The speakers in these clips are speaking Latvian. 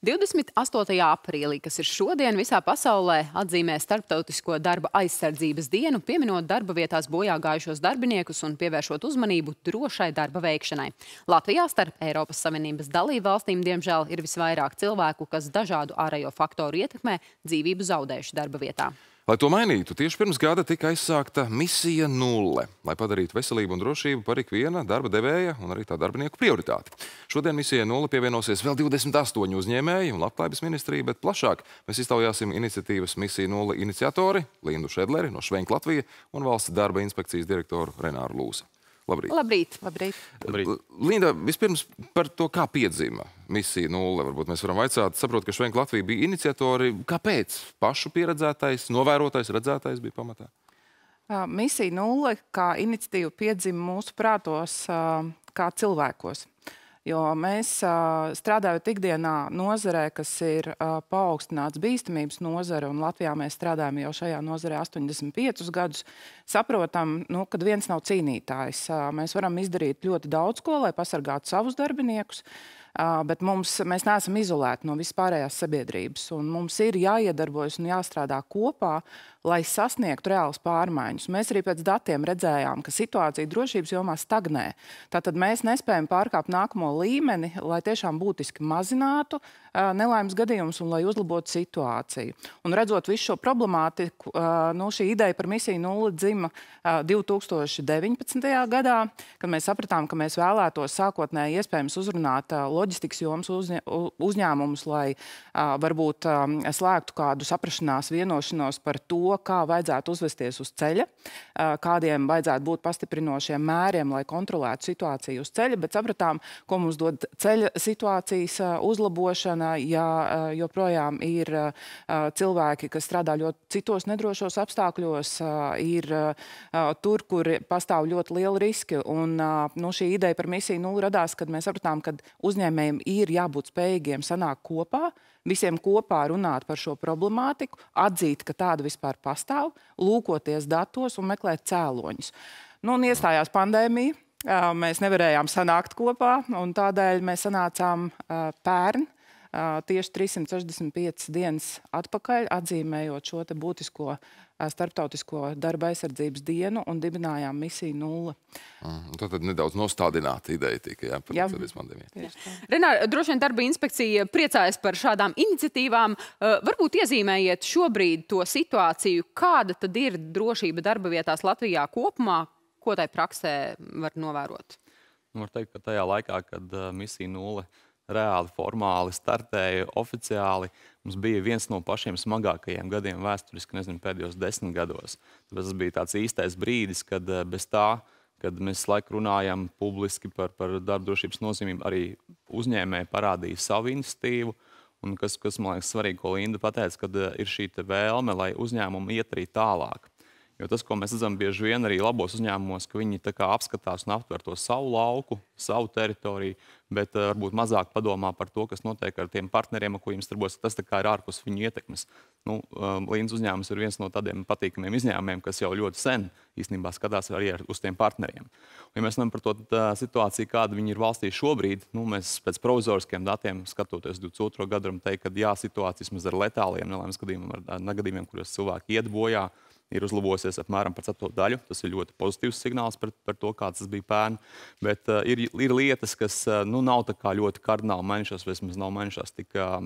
28. aprīlī, kas ir šodien, visā pasaulē atzīmē Starptautisko darba aizsardzības dienu, pieminot darba vietās bojā gājušos darbiniekus un pievēršot uzmanību drošai darba veikšanai. Latvijā starp Eiropas Savienības dalību valstīm, diemžēl, ir visvairāk cilvēku, kas dažādu ārējo faktoru ietekmē dzīvību zaudējuši darba vietā. Lai to mainītu, tieši pirms gada tika aizsākta misija nulle, lai padarītu veselību un drošību par ikviena darba devēja un arī tā darbinieku prioritāti. Šodien misija nulle pievienosies vēl 28 uzņēmēji un labklājības ministrija, bet plašāk mēs iztaujāsim iniciatīvas misija nulle iniciatori Lindu Šedleri no Švenk Latvija un valsts darba inspekcijas direktoru Renāru Lūsa. Labrīt. Labrīt. Labrīt. Labrīt. Linda, vispirms par to, kā piedzima misija nulle. Varbūt mēs varam vaicāt, saprot, ka Švenk Latvija bija iniciatori. Kāpēc? Pašu pieredzētais, novērotais, redzētais bija pamatā? Misija nulle kā iniciatīva piedzima mūsu prātos kā cilvēkos. Jo mēs strādājot ikdienā nozarē, kas ir paaugstināts bīstamības nozare, un Latvijā mēs strādājam jau šajā nozarē 85 gadus, saprotam, nu, kad viens nav cīnītājs. Mēs varam izdarīt ļoti daudz ko, lai pasargātu savus darbiniekus, bet mums, mēs neesam izolēti no vispārējās sabiedrības, mums ir jāiedarbojas un jāstrādā kopā, lai sasniegtu reāls pārmaiņas. Mēs arī pēc datiem redzējām, ka situācija drošības jomā stagnē. Tātad mēs nespējam pārkāpt nākamo līmeni, lai tiešām būtiski mazinātu nelaimes gadījumus un lai uzlabotu situāciju. Un redzot visu šo problemātiku, nu, šī ideja par misiju nulli dzima uh, 2019. gadā, kad mēs sapratām, ka mēs vēlētos sākotnēji iespējams uzrunāt loģistikas jomas uzņē, uzņēmumus, lai varbūt slēgtu kādu saprašanās vienošanos par to, kā vajadzētu uzvesties uz ceļa, kādiem vajadzētu būt pastiprinošiem mēriem, lai kontrolētu situāciju uz ceļa, bet sapratām, ko mums dod ceļa situācijas uzlabošana, ja joprojām ir cilvēki, kas strādā ļoti citos nedrošos apstākļos, ir tur, kur pastāv ļoti liela riski. Un nu, šī ideja par misiju nulli radās, kad mēs sapratām, ka uzņēmējiem ir jābūt spējīgiem sanākt kopā, visiem kopā runāt par šo problemātiku, atzīt, ka tāda vispār pastāv, lūkoties datos un meklēt cēloņus. Nu, un iestājās pandēmija, mēs nevarējām sanākt kopā, un tādēļ mēs sanācām pērn, tieši 365 dienas atpakaļ, atzīmējot šo būtisko starptautisko darba aizsardzības dienu un dibinājām misiju nulle. Mm, tad nedaudz nostādināta ideja tika, jā, par jā. pandēmiju. Renār, droši vien darba inspekcija priecājas par šādām iniciatīvām. Varbūt iezīmējiet šobrīd to situāciju, kāda tad ir drošība darba vietās Latvijā kopumā, ko tai praksē var novērot? Nu, var teikt, ka tajā laikā, kad uh, misija nulle reāli, formāli startēja oficiāli, mums bija viens no pašiem smagākajiem gadiem vēsturiski, nezinu, pēdējos desmit gados. Tāpēc tas bija tāds īstais brīdis, kad eh, bez tā, kad mēs laiku runājam publiski par, par darba drošības nozīmību, arī uzņēmēji parādīja savu institīvu. Un kas, kas man liekas svarīgi, ko Linda pateica, kad eh, ir šī vēlme, lai uzņēmumi iet arī tālāk. Jo tas, ko mēs redzam bieži vien arī labos uzņēmumos, ka viņi apskatās un aptver to savu lauku, savu teritoriju, bet uh, varbūt mazāk padomā par to, kas notiek ar tiem partneriem, ar kuriem darbojas. Tas ir ārpus viņu ietekmes. Nu, um, Līnas uzņēmums ir viens no tādiem patīkamiem izņēmumiem, kas jau ļoti sen īstenībā skatās arī ar, uz tiem partneriem. Un, ja mēs runājam par to tā, situāciju, kāda viņi ir valstī šobrīd, nu, mēs pēc provizoriskiem datiem, skatoties 22. gadu, varam teikt, ka jā, situācijas ar letāliem nelaimes gadījumiem, ar negadījumiem, kuros cilvēki iet bojā, ir uzlabojusies apmēram par ceturto daļu. Tas ir ļoti pozitīvs signāls par, par to, kāds tas bija pērn. Bet uh, ir, ir lietas, kas uh, nu, nav ļoti kardināli mainījušās, vismaz nav mainījušās tik uh,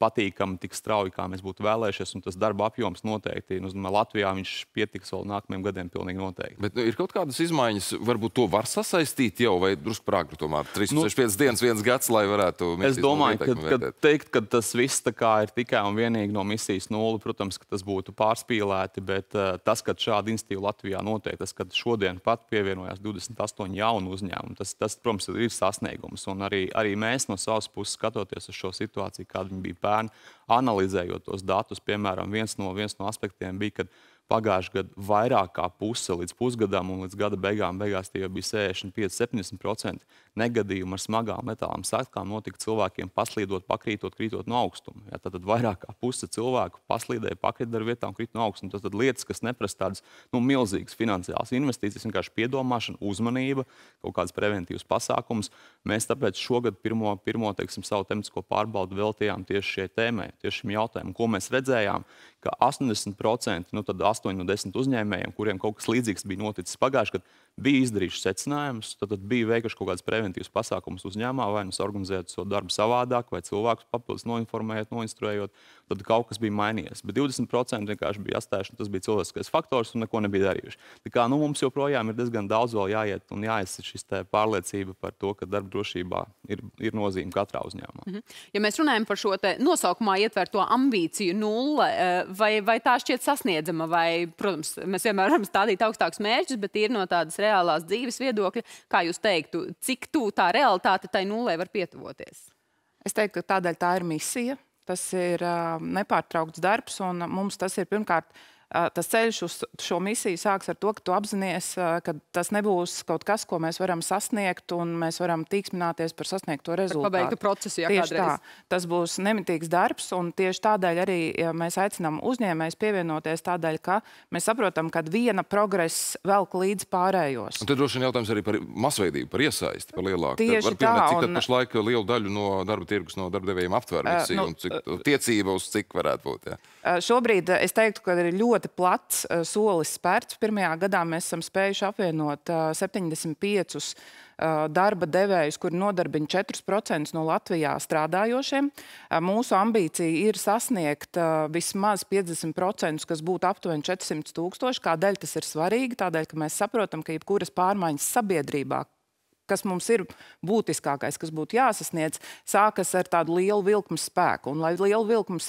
patīkami, tik strauji, kā mēs būtu vēlējušies. Un tas darba apjoms noteikti, nu, Latvijā viņš pietiks vēl nākamajiem gadiem, pilnīgi noteikti. Bet nu, ir kaut kādas izmaiņas, varbūt to var sasaistīt jau, vai drusku prāgri tomēr 365 nu, dienas, viens gads, lai varētu. Es domāju, ka, ka teikt, ka tas viss ir tikai un vienīgi no misijas nulli, protams, ka tas būtu pārspīlēti, bet uh, tas, ka šāda institīva Latvijā notiek, tas, ka šodien pat pievienojās 28 jaunu uzņēmumu, tas, tas, protams, ir sasniegums. Un arī, arī mēs no savas puses skatoties uz šo situāciju, kāda viņa bija pērn, analizējot tos datus, piemēram, viens no, viens no aspektiem bija, ka Pagājušajā gadā vairāk kā puse līdz pusgadam, un līdz gada beigām beigās tie jau bija 65-70% negadījumu ar smagām metālām sekām notika cilvēkiem paslīdot, pakrītot, krītot no augstuma. Ja, tad, vairāk kā puse cilvēku paslīdēja, pakrita ar vietām, krīt no augstuma. Tas tad lietas, kas neprasa tādas nu, milzīgas finansiālas investīcijas, vienkārši piedomāšana, uzmanība, kaut kādas preventīvas pasākumus. Mēs tāpēc šogad pirmo, pirmo teiksim, savu tematisko pārbaudu veltījām tieši šai tēmai, tieši šim jautājumam, ko mēs redzējām, ka 80% nu, 8 no 10 uzņēmējiem, kuriem kaut kas līdzīgs bija noticis pagājušajā gadā, bija izdarījuši secinājumus, tad, tad bija veikuši kaut kādas preventīvas pasākumus uzņēmumā, vai nu organizēt šo darbu savādāk, vai cilvēkus papildus noinformējot, noinstruējot. Tad kaut kas bija mainījies. Bet 20% vienkārši bija atstājuši, tas bija cilvēciskais faktors un neko nebija darījuši. Tā kā nu, mums joprojām ir diezgan daudz vēl jāiet un jāizsaka šis pārliecība par to, ka darba drošībā ir, ir nozīme katrā uzņēmumā. -hmm. Ja mēs runājam par šo nosaukumā ietverto ambīciju nulle, eh, vai, vai tā šķiet sasniedzama, vai, protams, mēs vienmēr varam stādīt augstākus mērķus, bet ir no tādas reālās dzīves viedokļa, kā jūs teiktu, cik tuvu tā realitāte tai nulē var pietuvoties? Es teiktu, ka tādēļ tā ir misija. Tas ir uh, nepārtraukts darbs, un mums tas ir pirmkārt tas ceļš uz šo misiju sāks ar to, ka tu apzinājies, ka tas nebūs kaut kas, ko mēs varam sasniegt, un mēs varam tīksmināties par sasniegto rezultātu. Par pabeigtu procesu, ja tieši kādreiz. tā. Tas būs nemitīgs darbs, un tieši tādēļ arī mēs aicinām uzņēmējs pievienoties tādēļ, ka mēs saprotam, ka viena progress velk līdz pārējos. Un tad droši vien jautājums arī par masveidību, par iesaisti, par lielāku. Tieši tā. Cik tad pašlaik lielu daļu no darba tirgus no darba devējiem aptver misiju, uh, nu, un cik tiecība uz cik varētu būt? Ja? Šobrīd es teiktu, ka ir ļoti plats solis spērts. Pirmajā gadā mēs esam spējuši apvienot 75 darba devējus, kuri nodarbina 4% no Latvijā strādājošiem. Mūsu ambīcija ir sasniegt vismaz 50%, kas būtu aptuveni 400 tūkstoši. Kādēļ tas ir svarīgi? Tādēļ, ka mēs saprotam, ka jebkuras pārmaiņas sabiedrībā, kas mums ir būtiskākais, kas būtu jāsasniedz, sākas ar tādu lielu vilkmu spēku. Un, lai lielu vilkmu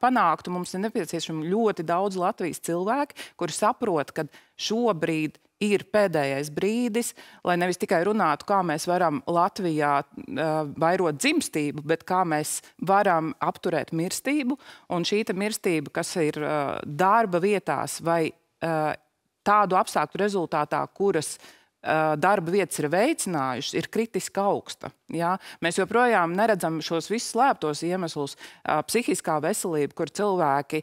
panāktu, mums ir nepieciešami ļoti daudz Latvijas cilvēki, kuri saprot, ka šobrīd ir pēdējais brīdis, lai nevis tikai runātu, kā mēs varam Latvijā uh, vairot dzimstību, bet kā mēs varam apturēt mirstību. Un šī mirstība, kas ir uh, darba vietās vai uh, tādu apstākļu rezultātā, kuras uh, darba vietas ir veicinājušas, ir kritiski augsta. Ja? Mēs joprojām neredzam šos visus slēptos iemeslus. Psihiskā veselība, kur cilvēki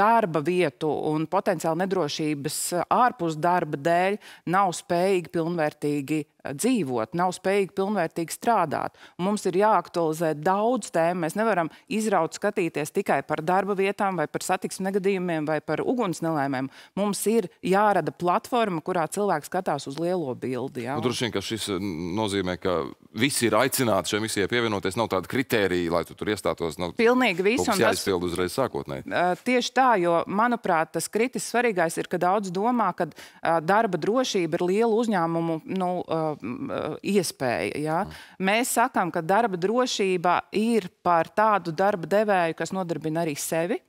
darba vietu un potenciāli nedrošības ārpus darba dēļ nav spējīgi pilnvērtīgi dzīvot, nav spējīgi pilnvērtīgi strādāt. Un mums ir jāaktualizē daudz tēmu. Mēs nevaram izraut skatīties tikai par darba vietām vai par satiksmes negadījumiem vai par uguns nelēmēm. Mums ir jārada platforma, kurā cilvēks skatās uz lielo bildi. Ja? Nu, droši vien, ka šis nozīmē, ka visi ir aicināti šai misijai pievienoties. Nav tāda kritērija, lai tu tur iestātos. Nav Pilnīgi viss. Tas jāizpild uzreiz sākotnēji. Uh, tieši tā, jo, manuprāt, tas kritis svarīgais ir, ka daudz domā, ka uh, darba drošība ir liela uzņēmumu nu, uh, iespēja. Ja? Mm. Mēs sakām, ka darba drošība ir par tādu darba devēju, kas nodarbina arī sevi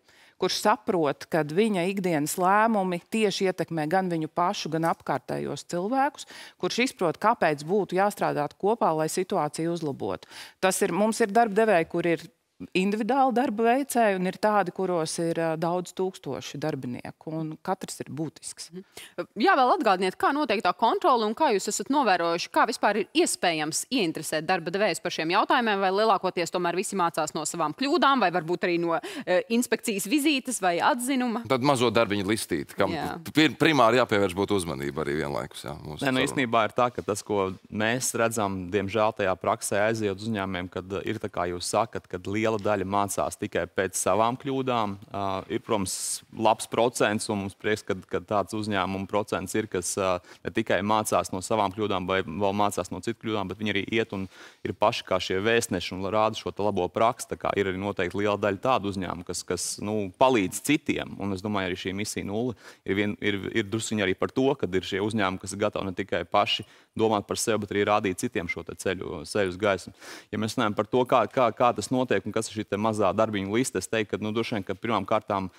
kurš saprot, ka viņa ikdienas lēmumi tieši ietekmē gan viņu pašu, gan apkārtējos cilvēkus, kurš izprot, kāpēc būtu jāstrādā kopā, lai situāciju uzlabotu. Tas ir, mums ir darba devēji, kur ir individuāli darba veicēji, un ir tādi, kuros ir daudz tūkstoši darbinieku, un katrs ir būtisks. Mhm. Jā, vēl atgādiniet, kā notiek tā kontrole, un kā jūs esat novērojuši, kā vispār ir iespējams ieinteresēt darba devējus par šiem jautājumiem, vai lielākoties tomēr visi mācās no savām kļūdām, vai varbūt arī no e, inspekcijas vizītes vai atzinuma. Tad mazo darbiņu listīt, kam jā. primāri jāpievērš būtu uzmanība arī vienlaikus. Jā, Nē, nu, īstenībā ir tā, ka tas, ko mēs redzam, diemžēl tajā praksē aiziet uzņēmumiem, kad ir tā kā jūs sakat, kad liela liela daļa mācās tikai pēc savām kļūdām. Uh, ir, protams, labs procents, un mums prieks, ka, ka tāds uzņēmumu procents ir, kas uh, ne tikai mācās no savām kļūdām, vai vēl mācās no citu kļūdām, bet viņi arī iet un ir paši kā šie vēstneši un rāda šo labo praksi. Ir arī noteikti liela daļa tādu uzņēmumu, kas, kas nu, palīdz citiem. Un es domāju, arī šī misija nulle ir, vien, ir, ir druskuņi arī par to, ka ir šie uzņēmumi, kas ir gatavi ne tikai paši domāt par sevi, bet arī rādīt citiem šo ceļu, ceļu uz gaismu. Ja mēs runājam par to, kā, kā, kā tas notiek un kas kas ir šī mazā darbiņu liste, es teiktu, ka nu, droši vien, ka pirmām kārtām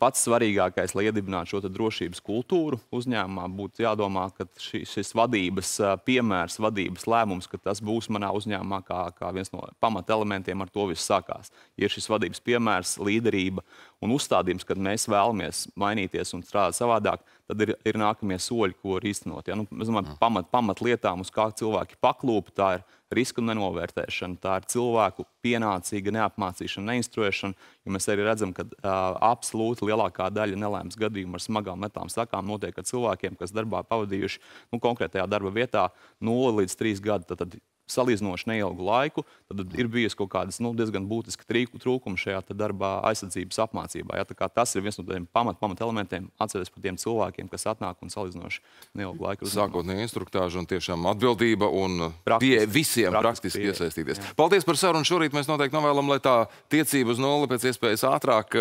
pats svarīgākais, lai iedibinātu šo drošības kultūru uzņēmumā, būtu jādomā, ka šis, šis vadības piemērs, vadības lēmums, ka tas būs manā uzņēmumā kā, kā viens no pamatelementiem, ar to viss sākās. Ir šis vadības piemērs, līderība un uzstādījums, kad mēs vēlamies mainīties un strādāt savādāk, tad ir, ir nākamie soļi, ko var īstenot. Ja? Nu, es domāju, pamat, pamat lietām, uz kā cilvēki paklūpa, tā ir risku nenovērtēšana, tā ir cilvēku pienācīga neapmācīšana, neinstruēšana, mēs arī redzam, ka uh, absolūti lielākā daļa nelēmas gadījumu ar smagām metām sakām notiek ar cilvēkiem, kas darbā pavadījuši nu, konkrētajā darba vietā 0 līdz 3 gadi. Tad, tad salīdzinoši neilgu laiku, tad ir bijusi kaut kādas nu, diezgan būtiski trūkumi šajā darbā aizsardzības apmācībā. Ja? Tas ir viens no tiem pamat, pamat elementiem, atcerēties par tiem cilvēkiem, kas atnāk un salīdzinoši neilgu laiku. Sākotnēji instruktāža un tiešām atbildība un pie visiem praktiski, praktiski iesaistīties. Jā. Paldies par sarunu. Šorīt mēs noteikti novēlam, lai tā tiecība uz nulli pēc iespējas ātrāk,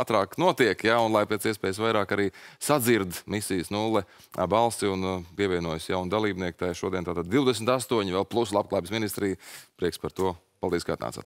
ātrāk notiek, ja? un lai pēc iespējas vairāk arī sadzird misijas nulle balsti un pievienojas jauni dalībnieki. Tā šodien tātad 28 vēl plus labklājības ministrija. Prieks par to. Paldies, ka atnācāt!